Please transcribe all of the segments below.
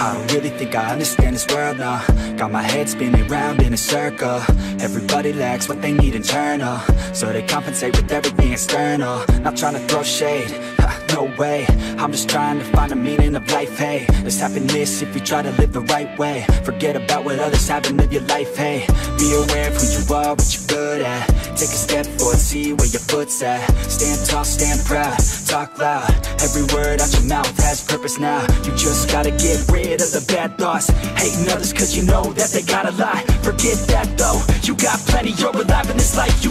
I don't really think I understand this world now Got my head spinning round in a circle. Everybody lacks what they need internal uh. So they compensate with everything external. Not trying to throw shade, ha, no way. I'm just trying to find a meaning of life, hey. There's happiness if you try to live the right way. Forget about what others have and live your life, hey. Be aware of who you are, what you're good at. Take a step forward, see where your foot's at. Stand tall, stand proud, talk loud. Every word out your mouth has purpose now. You just gotta get rid of the bad thoughts. Hating others cause you know that they got a lie. Forget that though, you got plenty, you're alive in this life. You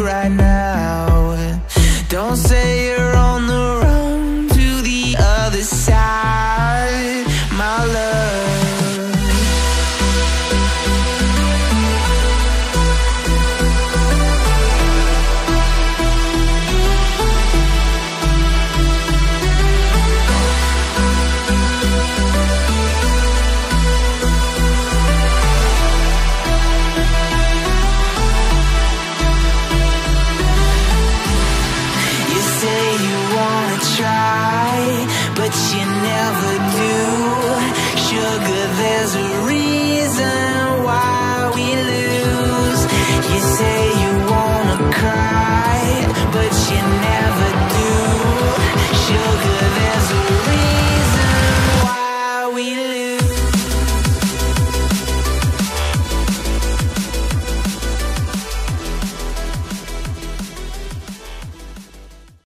there's a reason why we live.